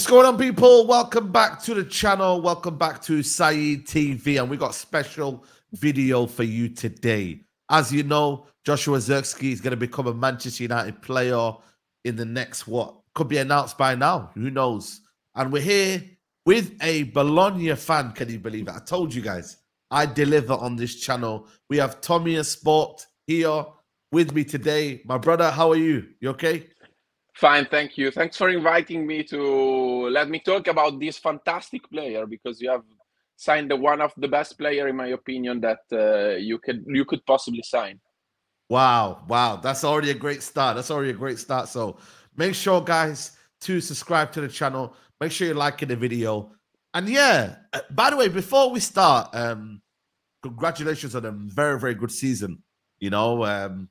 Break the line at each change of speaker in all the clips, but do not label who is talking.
What's going on, people? Welcome back to the channel. Welcome back to Saeed TV. And we got special video for you today. As you know, Joshua Zirkzee is going to become a Manchester United player in the next what could be announced by now. Who knows? And we're here with a Bologna fan. Can you believe it? I told you guys I deliver on this channel. We have Tommy Sport here with me today. My brother, how are you? You okay?
Fine, thank you. Thanks for inviting me to let me talk about this fantastic player because you have signed the one of the best player in my opinion that uh, you could you could possibly sign.
Wow, wow, that's already a great start. That's already a great start. So make sure, guys, to subscribe to the channel. Make sure you're liking the video. And yeah, uh, by the way, before we start, um, congratulations on a very, very good season. You know, um,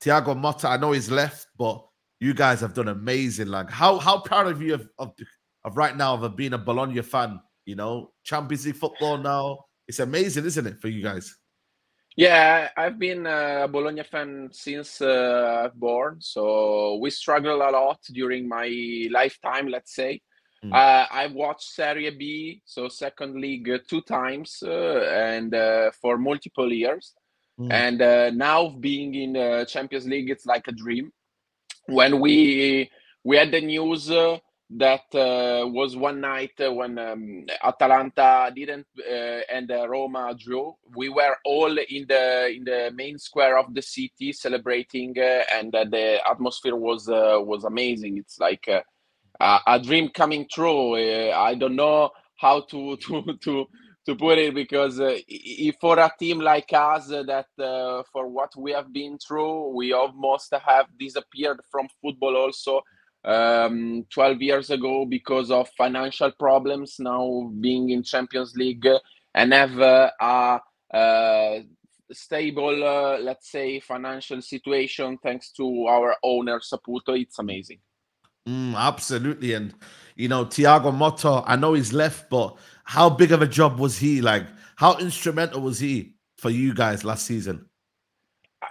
Thiago Motta, I know he's left, but you guys have done amazing. Like, how how proud of you of of, of right now of being a Bologna fan? You know, Champions League football now. It's amazing, isn't it, for you guys?
Yeah, I've been a Bologna fan since uh, I've born. So we struggled a lot during my lifetime, let's say. Mm. Uh, I've watched Serie B, so second league, uh, two times, uh, and uh, for multiple years. Mm. And uh, now being in Champions League, it's like a dream. When we we had the news that uh, was one night when um, Atalanta didn't uh, and uh, Roma drew. We were all in the in the main square of the city celebrating, and the atmosphere was was amazing. It's like a dream coming true. I don't know how to to to to put it because uh, for a team like us uh, that uh, for what we have been through we almost have disappeared from football also um, 12 years ago because of financial problems now being in champions league and have uh, a, a, stable uh, let's say financial situation thanks to our owner saputo. It's amazing.
Mm, absolutely and you know thiago motta i know he's left but how big of a job was he like how instrumental was he for you guys last season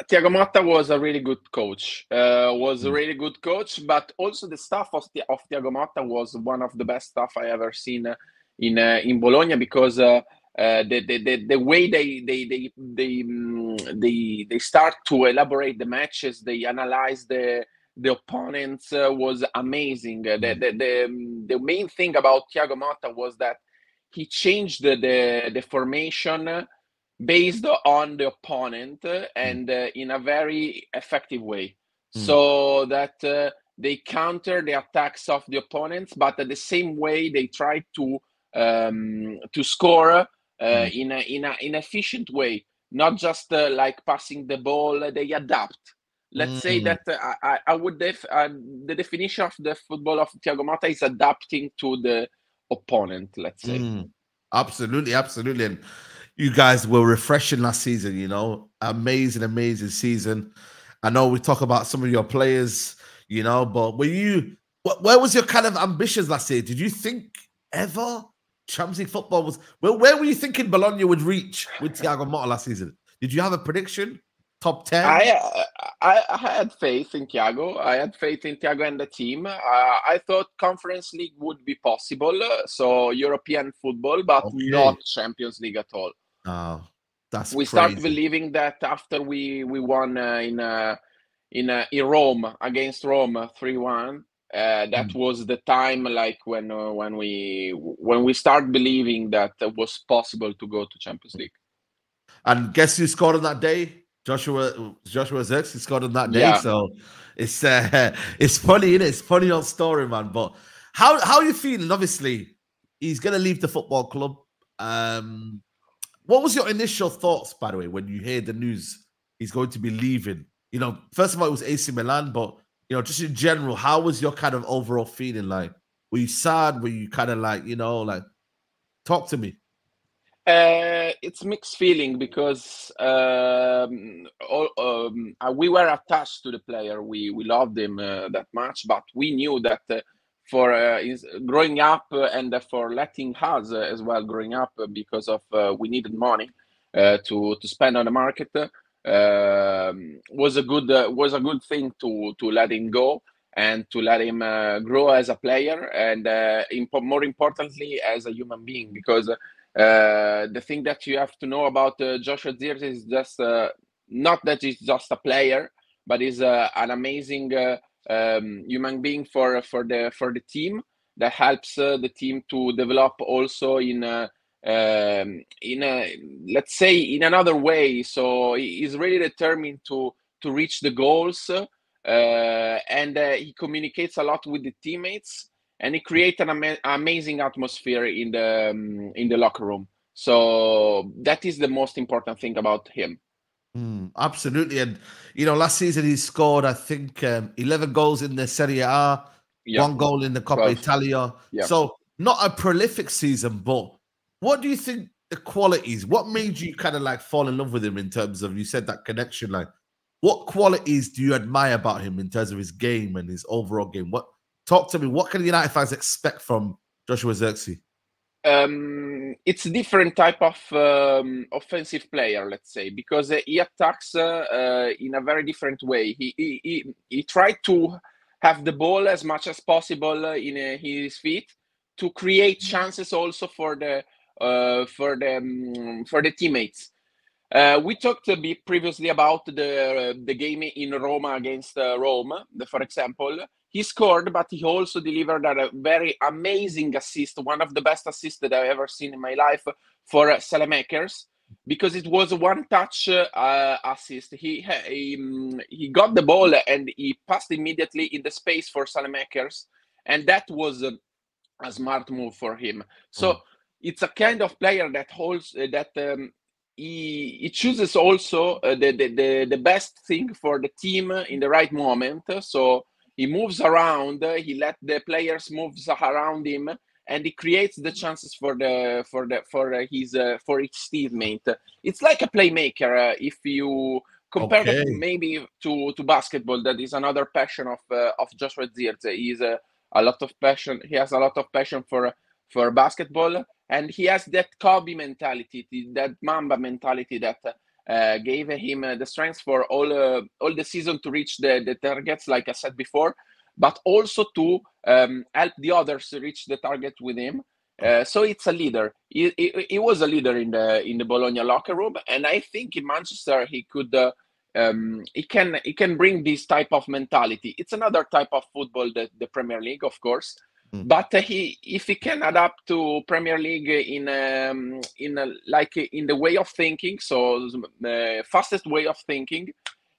Thiago Motta was a really good coach. Uh, was a mm. really good coach, but also the staff of, the, of Thiago Motta was one of the best staff I ever seen in uh, in Bologna because uh, uh, the, the, the the way they they they they, um, they they start to elaborate the matches, they analyze the the opponents uh, was amazing. The, mm. the the the main thing about Thiago Motta was that he changed the the, the formation based on the opponent mm. and uh, in a very effective way mm. so that uh, they counter the attacks of the opponents but at the same way they try to um, to score uh, mm. in a in a in efficient way not just uh, like passing the ball they adapt let's mm. say that uh, I, I would def uh, the definition of the football of Thiago Motta is adapting to the opponent let's say
mm. absolutely absolutely and you guys were refreshing last season, you know, amazing, amazing season. I know we talk about some of your players, you know, but were you, where was your kind of ambitions last year? Did you think ever Champions League football was, where, where were you thinking Bologna would reach with Thiago Motta last season? Did you have a prediction? Top 10?
I, I, I had faith in Thiago. I had faith in Thiago and the team. Uh, I thought Conference League would be possible, so European football, but okay. not Champions League at all.
Oh, that's
we
crazy.
start believing that after we we won uh, in uh, in uh, in Rome against Rome uh, three one. Uh, that mm. was the time, like when uh, when we when we start believing that it was possible to go to Champions League.
And guess who scored on that day? Joshua Joshua Zirkzee scored on that day. Yeah. So it's uh, it's funny, it? It's funny old story, man. But how how are you feeling? Obviously, he's gonna leave the football club. Um, what was your initial thoughts, by the way, when you hear the news he's going to be leaving? You know, first of all, it was AC Milan, but you know, just in general, how was your kind of overall feeling like? Were you sad? Were you kind of like, you know, like, talk to me.
Uh, it's mixed feeling because um, all, um, uh, we were attached to the player. We we loved him uh, that much, but we knew that uh, for uh, growing up and for letting us as well growing up because of uh, we needed money uh, to to spend on the market um, was a good was a good thing to to let him go and to let him uh, grow as a player and uh, imp- more importantly as a human being because uh, the thing that you have to know about uh, Joshua Zirkzee is just uh, not that he's just a player but he's uh, an amazing um, human being for for the for the team that helps the team to develop also in um, in a let's say in another way. So he's really determined to to reach the goals uh, and uh, he communicates a lot with the teammates and he creates an ama- amazing atmosphere in the um, in the locker room so that is the most important thing about him
mm, absolutely and you know last season he scored i think um, 11 goals in the serie a yeah. one goal in the coppa 12. italia yeah. so not a prolific season but what do you think the qualities what made you kind of like fall in love with him in terms of you said that connection like what qualities do you admire about him in terms of his game and his overall game? What talk to me? What can the United fans expect from Joshua Zirkzee?
Um, it's a different type of um, offensive player, let's say, because uh, he attacks uh, uh, in a very different way. He, he, he, he tried to have the ball as much as possible uh, in his feet to create chances also for the uh, for the um, for the teammates. Uh, we talked a bit previously about the the game in Roma against Rome, for example. He scored, but he also delivered a very amazing assist, one of the best assists that I've ever seen in my life for uh, because it was a one-touch uh, assist. He he, um, he got the ball and he passed immediately in the space for Saelemaekers, and that was a, a smart move for him. So. Mm. It's a kind of player that holds uh, that um, he, he chooses also uh, the, the, the, the, best thing for the team in the right moment. So he moves around, he let the players move around him, and he creates the chances for the for the for his uh, for each teammate. It's like a playmaker. Uh, if you compare okay. that maybe to to basketball, that is another passion of uh, of Joshua Zirkzee. He's a, a lot of passion. He has a lot of passion for for basketball and he has that Kobe mentality, that Mamba mentality that uh, gave him uh, the strength for all uh, all the season to reach the, the targets, like I said before, but also to um, help the others reach the target with him. Uh, so it's a leader. He, he, he, was a leader in the in the Bologna locker room, and I think in Manchester he could. Uh, um, he can he can bring this type of mentality. It's another type of football, the, the Premier League, of course, Mm. But he, if he can adapt to Premier League in um, in a, like in the way of thinking, so the fastest way of thinking,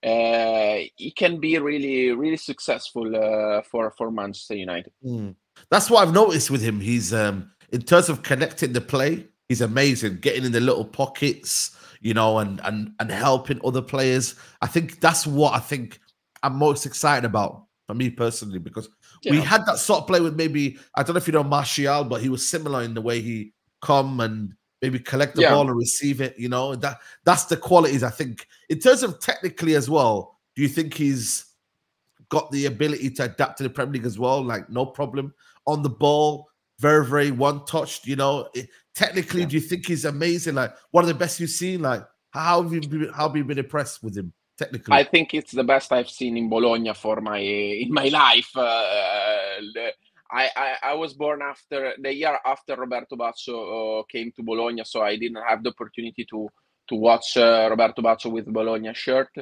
uh, he can be really really successful uh, for for Manchester United.
Mm. That's what I've noticed with him. He's um, in terms of connecting the play, he's amazing. Getting in the little pockets, you know, and and and helping other players. I think that's what I think I'm most excited about for me personally because yeah. we had that sort of play with maybe I don't know if you know Martial, but he was similar in the way he come and maybe collect the yeah. ball and receive it. You know that that's the qualities I think in terms of technically as well. Do you think he's got the ability to adapt to the Premier League as well? Like no problem on the ball, very very one touched. You know, it, technically, yeah. do you think he's amazing? Like one of the best you've seen? Like how have you been, how have you been impressed with him? Technically?
I think it's the best I've seen in Bologna for my in my life. Uh, I, I, I was born after the year after Roberto Baggio uh, came to Bologna, so I didn't have the opportunity to to watch uh, Roberto Baggio with Bologna shirt.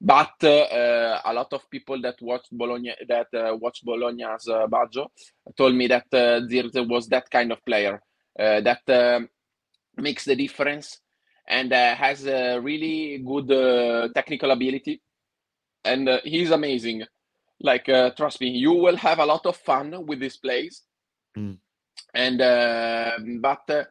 But uh, a lot of people that watched Bologna that uh, watched Bologna as uh, Baggio told me that uh, Zirkzee was that kind of player that makes the difference and uh, has a really good uh, technical ability and uh, he's amazing like uh, trust me you will have a lot of fun with this plays mm. and um, but uh,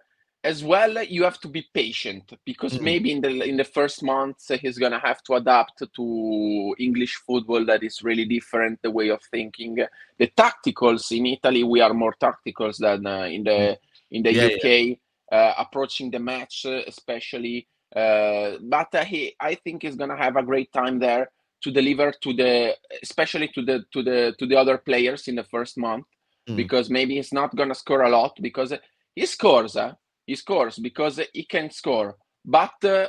as well you have to be patient because mm. maybe in the in the first months he's gonna have to adapt to english football that is really different the way of thinking the tacticals in italy we are more tacticals than uh, in the mm. in the yeah, uk yeah uh, approaching the match, uh, especially. Uh, but he, I think, is gonna have a great time there to deliver to the, especially to the to the to the other players in the first month, mm. because maybe he's not gonna score a lot because he scores. Uh, he scores because he can score, but uh,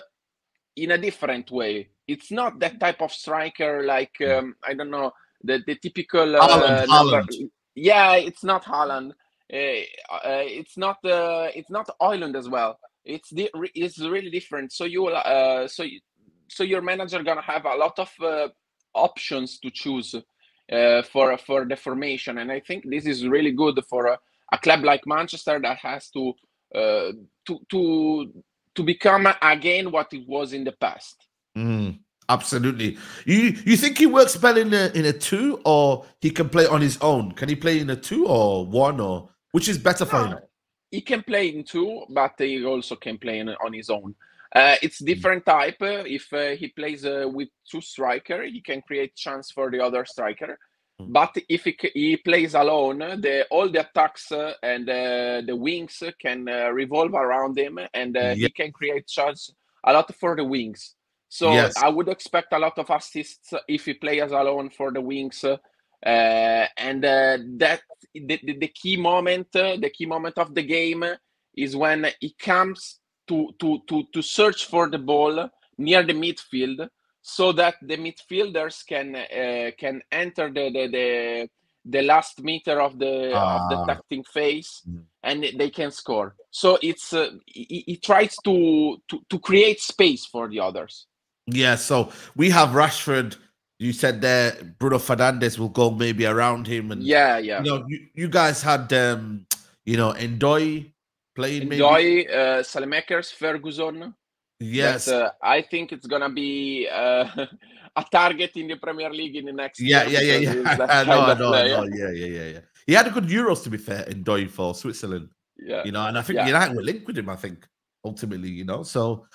in a different way. It's not that type of striker like um, I don't know the, the typical uh,
Haaland, Haaland.
yeah it's not Haaland uh, uh, it's not uh, it's not Højlund as well. It's the it's really different. So you uh so you, so your manager gonna have a lot of uh, options to choose uh, for for the formation. And i think this is really good for a, a club like manchester that has to uh, to to to become again what it was in the past.
Mm, absolutely. You you think he works better in a in a two or he can play on his own? Can he play in a two or one or which is better for him
he can play in two but he also can play in, on his own uh, it's hmm. different type. If uh, he plays uh, with two striker, he can create chance for the other striker. Mm. But if he, he, plays alone, the all the attacks uh, and uh, the wings can uh, revolve around him, and yeah. he can create chance a lot for the wings. So yes. I would expect a lot of assists if he plays alone for the wings. And that the, the, the, key moment, the key moment of the game is when he comes to, to, to, to search for the ball near the midfield so that the midfielders can uh, can enter the, the, the the last meter of the of the ah. tackling phase mm. and they can score so it's uh, he, he, tries to, to to create space for the others
yeah so we have rashford you said there bruno fernandes will go maybe around him and
yeah yeah
you know you, you guys had um you know Ndoye playing maybe.
Joy, uh, Saelemaekers, Ferguson.
Yes.
But, uh, I think it's gonna be uh, a target in the Premier League in the next.
Yeah, yeah, yeah, yeah. no, no, no, yeah, yeah, yeah, yeah. He had a good Euros to be fair Ndoye for Switzerland.
Yeah,
you know, and I think yeah. United were linked with him. I think ultimately, you know, so.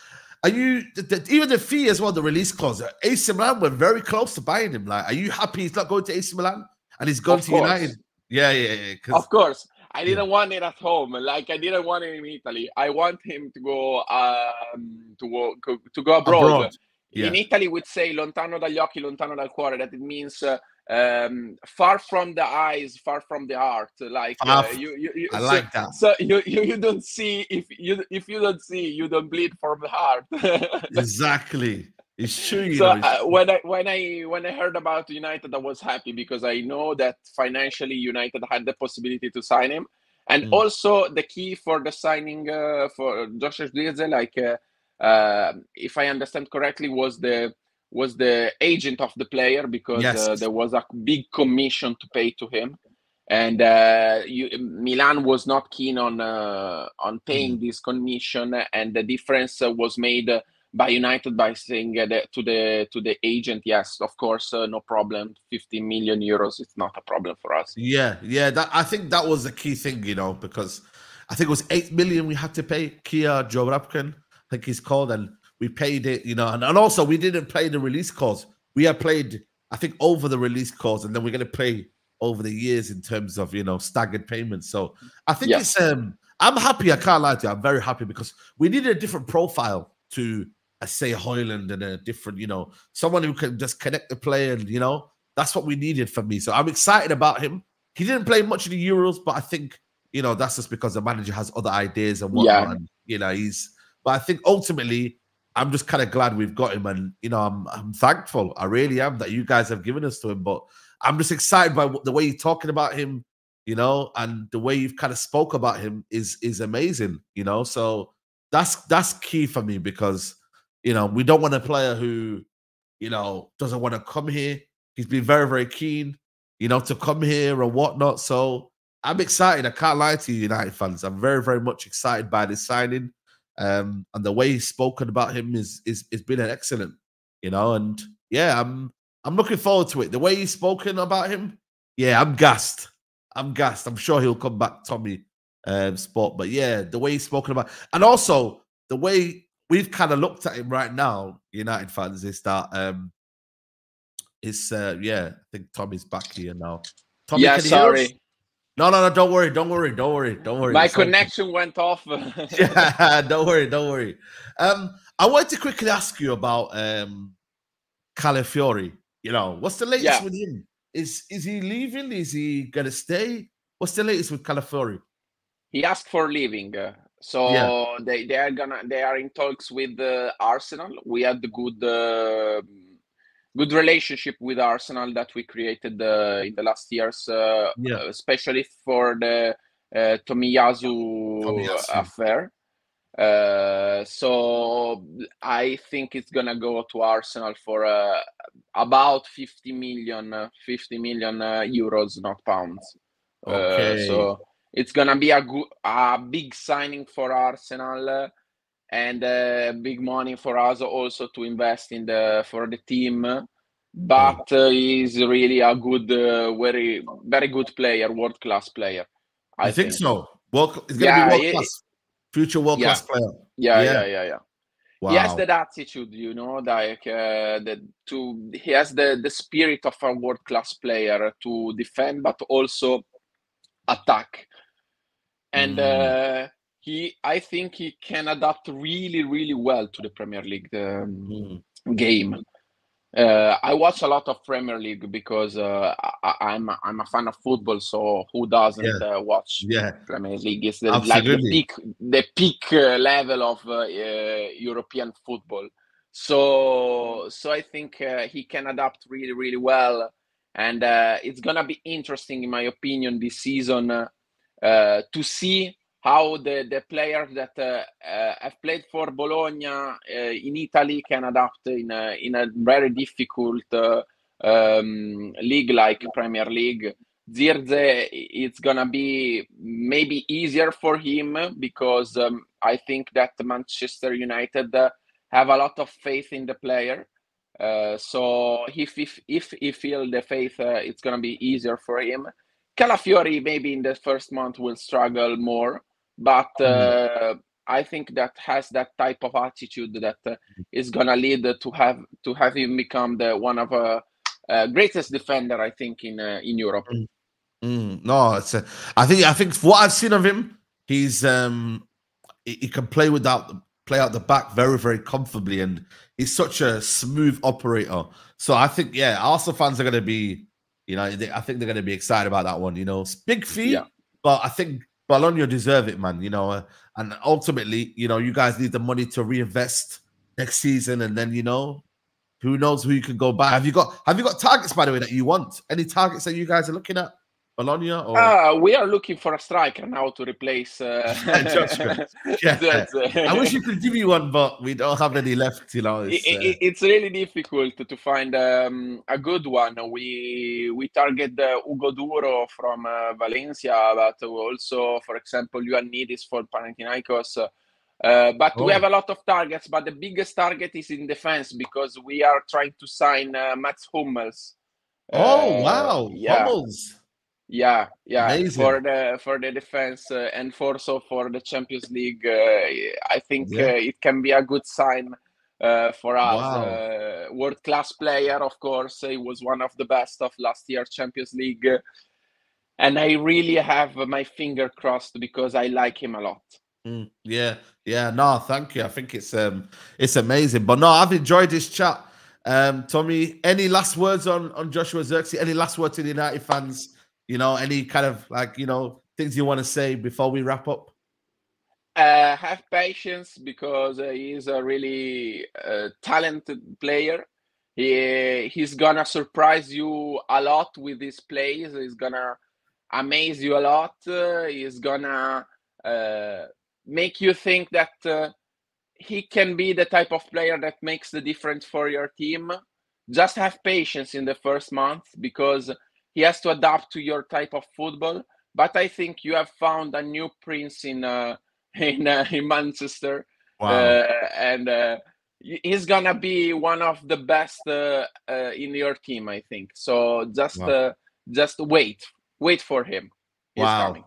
Are you even the fee as well? The release clause. AC Milan were very close to buying him. Like, are you happy he's not going to AC Milan and he's going of to course. United? Yeah, yeah, yeah.
Of course, I didn't want it at home. Like I didn't want it in Italy. I want him to go um, to go to go abroad. abroad. Yeah. In Italy, we'd say lontano dagli occhi, lontano dal cuore. That it means uh, um, far from the eyes, far from the heart. Like uh, you, you, you,
I
so,
like that.
So you, you, you don't see if you if you don't see, you don't bleed from the heart.
exactly. It's true.
so uh, when I when I when I heard about United, I was happy because I know that financially United had the possibility to sign him, and mm. also the key for the signing uh, for Josh Zirkzee, like uh, uh, if I understand correctly, was the was the agent of the player because yes. Uh, there was a big commission to pay to him, and uh, you, Milan was not keen on on paying mm. this commission, and the difference was made by United by saying uh, to the to the agent, yes, of course, uh, no problem. 15 million euros, it's not a problem for us.
Yeah, yeah. That I think that was the key thing, you know, because I think it was eight million we had to pay Kia Joorabchian, I think he's called, and we paid it, you know, and, and also we didn't play the release clause. We have played, I think, over the release clause, and then we're gonna play over the years in terms of you know staggered payments. So I think it's um I'm happy, I can't lie to you, I'm very happy because we needed a different profile to I say Højlund and a different, you know, someone who can just connect the play and you know, that's what we needed for me. So I'm excited about him. He didn't play much of the Euros, but I think you know that's just because the manager has other ideas and whatnot. Yeah. And, you know, he's. But I think ultimately, I'm just kind of glad we've got him, and you know, I'm I'm thankful. I really am that you guys have given us to him. But I'm just excited by the way you're talking about him, you know, and the way you've kind of spoke about him is is amazing, you know. So that's that's key for me because you know, we don't want a player who, you know, doesn't want to come here. He's been very, very keen, you know, to come here and whatnot. So I'm excited. I can't lie to you, United fans. I'm very, very much excited by this signing. Um, and the way he's spoken about him is is is been an excellent, you know, and yeah, I'm I'm looking forward to it. The way he's spoken about him, yeah, I'm gassed. I'm gassed. I'm sure he'll come back, Tommy um, spot. But yeah, the way he's spoken about, and also the way we've kind of looked at him right now, United fans, is that um it's uh yeah, I think Tommy's back here now. Tommy,
yeah, sorry.
No, no, no, don't worry, don't worry, don't worry, don't worry.
My connection went off.
yeah, don't worry, don't worry. Um, I wanted to quickly ask you about um Calafiori. You know, what's the latest yeah. with him? Is is he leaving? Is he gonna stay? What's the latest with Calafiori?
He asked for leaving. Uh, so yeah. they they are gonna they are in talks with uh, Arsenal. We had the good uh, good relationship with Arsenal that we created uh, in the last years, uh, yeah. especially for the uh, Tomiyasu, Tomiyasu. affair. Uh, so I think it's gonna go to Arsenal for uh, about 50 million, uh, 50 million uh, euros, not pounds. Uh, okay. so it's gonna be a good, a big signing for Arsenal and uh, big money for us also to invest in the for the team. But uh, he's really a good, uh, very very good player, world class player.
I, I think, think, so. World, he's gonna yeah, be world class, future world
yeah.
class player.
Yeah, yeah, yeah, yeah. yeah. Wow. He has that attitude, you know, like uh, that to he has the the spirit of a world class player to defend, but also attack. And mm. He i think he can adapt really really well to the premier league um, mm. game uh, I watch a lot of Premier League because uh, I, am a, I'm a fan of football. So who doesn't yeah. uh, watch yeah. Premier League? It's the, like the peak the peak uh, level of uh, uh, European football. So so I think he can adapt really really well, and it's gonna be interesting in my opinion this season to see how the, the players that uh, uh, have played for Bologna uh, in Italy can adapt in a, in a very difficult uh, um, league like Premier League. Zirkzee, it's gonna be maybe easier for him because um, I think that Manchester United uh, have a lot of faith in the player. Uh, so if if if he feel the faith, it's gonna be easier for him. Calafiori maybe in the first month will struggle more but uh, I think that has that type of attitude that uh, is gonna lead to have to have him become the one of a uh, uh, greatest defender I think in uh, in Europe.
Mm. Mm, no, it's a, I think I think what I've seen of him, he's um he, he can play without play out the back very very comfortably, and he's such a smooth operator. So I think yeah, Arsenal fans are gonna be, you know, they, I think they're gonna be excited about that one. You know, big fee, yeah. but I think Bologna deserve it, man. You know, uh, and ultimately, you know, you guys need the money to reinvest next season, and then you know, who knows who you can go buy. Have you got Have you got targets by the way that you want? Any targets that you guys are looking at? Bologna? Or?
Uh, we are looking for a striker now to replace. Uh,
yeah. I wish you could give me one, but we don't have any left. You know,
it's, it, it, it's really difficult to find um, a good one. We we target uh, Hugo Duro from uh, Valencia, but also, for example, Ioannidis for Panathinaikos. Uh, but oh. we have a lot of targets, but the biggest target is in defense because we are trying to sign uh, Mats Hummels.
Oh wow, yeah. Hummels
yeah, yeah. Amazing. For the for the defense uh, and for so for the Champions League, uh, I think yeah. uh, it can be a good sign uh, for us. Wow. Uh, world class player, of course. He was one of the best of last year's Champions League, and I really have my finger crossed because I like him a lot.
Mm, yeah, yeah. No, thank you. I think it's um it's amazing. But no, I've enjoyed this chat. Um, Tommy, any last words on on Joshua Zirkzee? Any last words to the United fans? You know, any kind of like, you know, things you want to say before we wrap up?
Uh, have patience because uh, he's a really uh, talented player. He he's gonna surprise you a lot with his plays. He's gonna amaze you a lot. Uh, he's gonna uh, make you think that uh, he can be the type of player that makes the difference for your team. Just have patience in the first month because he has to adapt to your type of football. But I think you have found a new prince in uh, in, uh, in Manchester, wow. uh, and uh, he's gonna be one of the best uh, uh, in your team. I think so. Just wow. just wait, wait for him.
He's wow. Coming.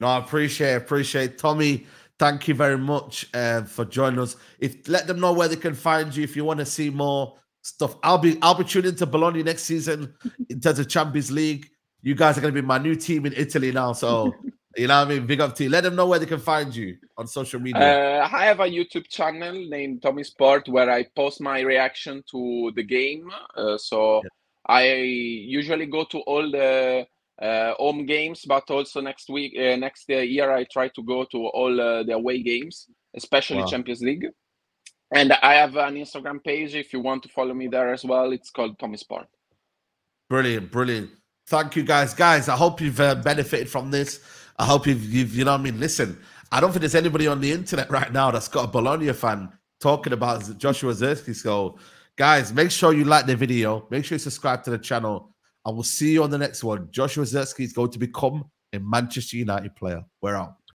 No, I appreciate appreciate Tommy. Thank you very much for joining us. If let them know where they can find you if you want to see more stuff. I'll be I'll be tuning into Bologna next season in terms of Champions League. You guys are going to be my new team in Italy now, so you know what I mean. Big up to you. Let them know where they can find you on social media.
Uh, I have a YouTube channel named Tommy Sport where I post my reaction to the game. Uh, so yeah. I usually go to all the uh, home games, but also next week, uh, next year, I try to go to all uh, the away games, especially wow. Champions League. And I have an Instagram page if you want to follow me there as well. It's called Tommy Sport.
Brilliant, brilliant. Thank you, guys. Guys, I hope you've uh, benefited from this. I hope you've, you've, you know what I mean? Listen, I don't think there's anybody on the internet right now that's got a Bologna fan talking about Joshua Zirkzee. So, guys, make sure you like the video. Make sure you subscribe to the channel. And we'll see you on the next one. Joshua Zirkzee is going to become a Manchester United player. We're out.